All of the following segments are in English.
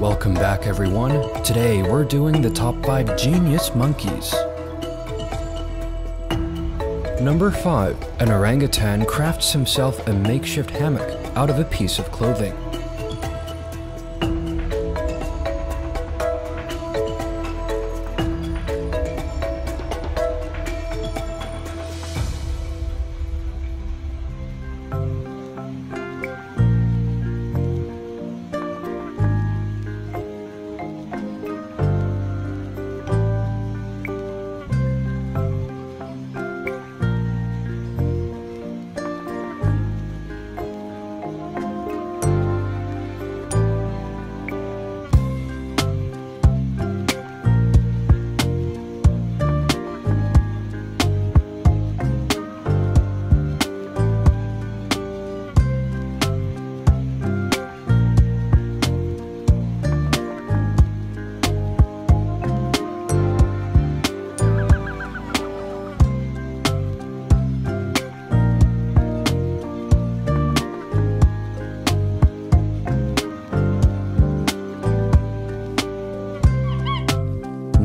Welcome back, everyone. Today we're doing the top 5 genius monkeys. Number 5. An orangutan crafts himself a makeshift hammock out of a piece of clothing.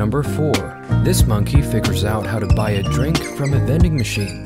Number 4. This monkey figures out how to buy a drink from a vending machine.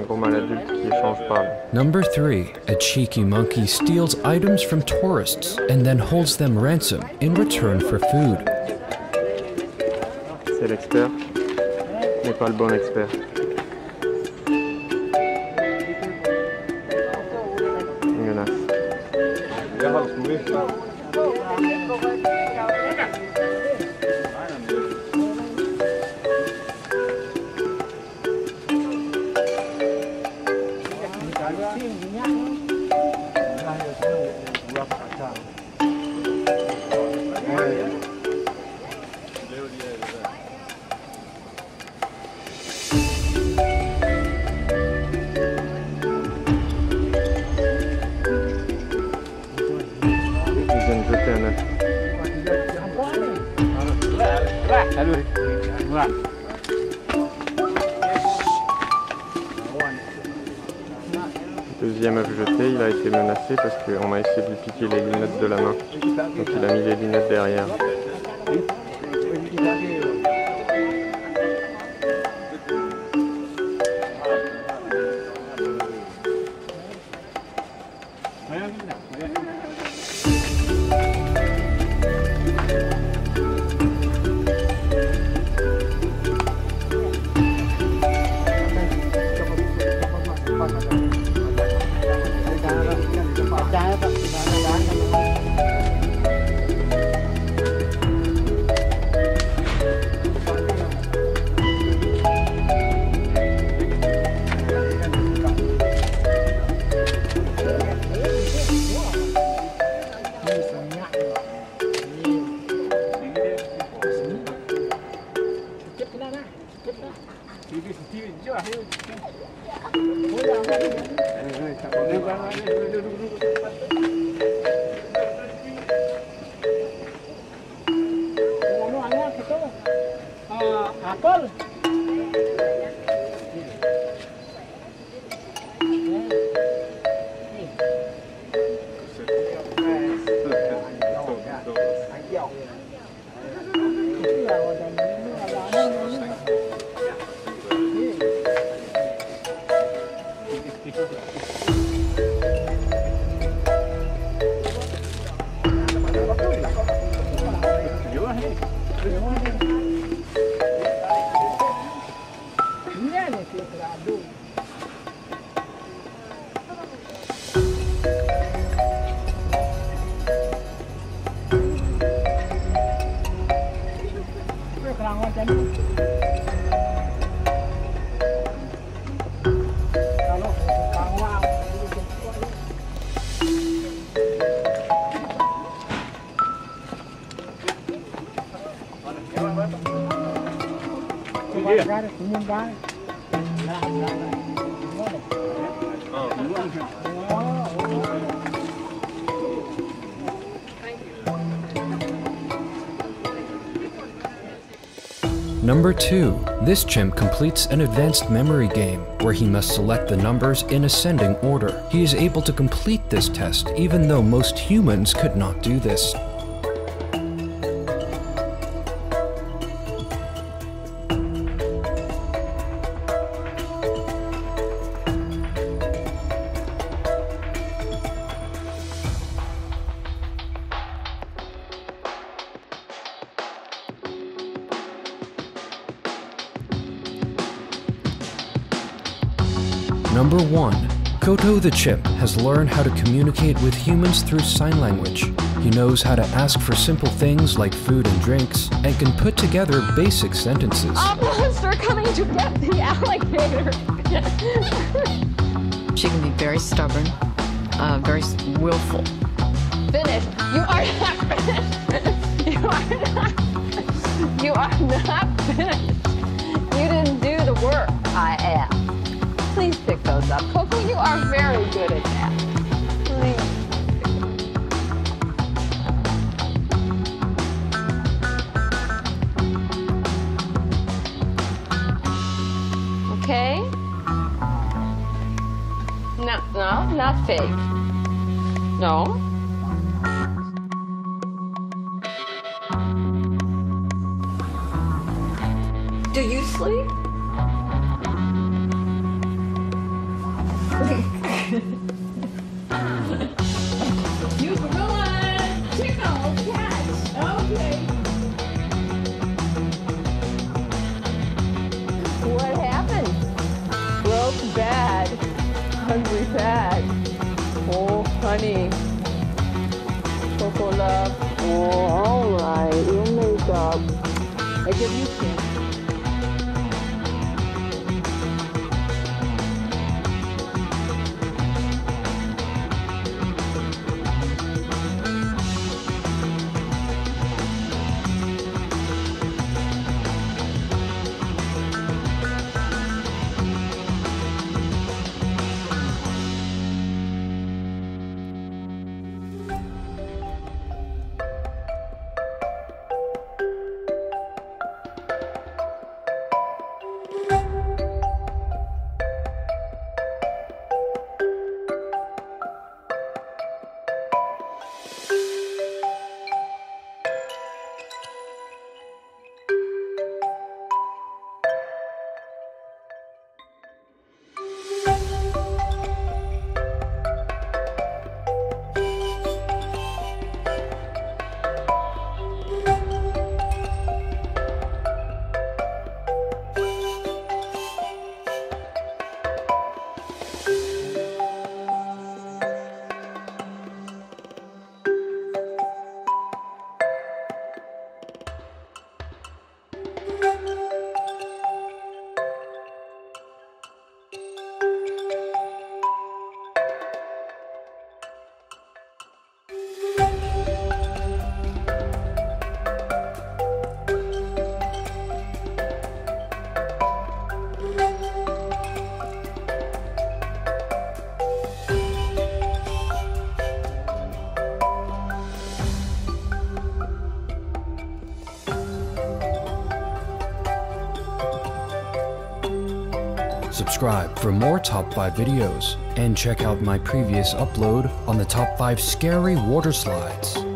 Un gros qui échange pas. Number 3. A cheeky monkey steals items from tourists and then holds them ransom in return for food. C'est l'expert, mais pas le bon expert. Menace. Deuxième œuf jeté, il a été menacé parce qu'on a essayé de lui piquer les lunettes de la main. Donc il a mis les lunettes derrière. Pode. ¿A cuál? Number 2. This chimp completes an advanced memory game where he must select the numbers in ascending order. He is able to complete this test even though most humans could not do this. Number 1. Koko the chimp has learned how to communicate with humans through sign language. He knows how to ask for simple things like food and drinks, and can put together basic sentences. A monster coming to get the alligator. She can be very stubborn, uh, very willful. finished. You are not finished. You are not. You are not finished. You didn't do the work. I am. Please pick those up. Koko, you are very good at that. Please. Okay? No, no, not fake. No. Bad. Oh, honey. Koko love. Oh, all right. Your makeup. I give you Subscribe for more top 5 videos and check out my previous upload on the top 5 scary water slides.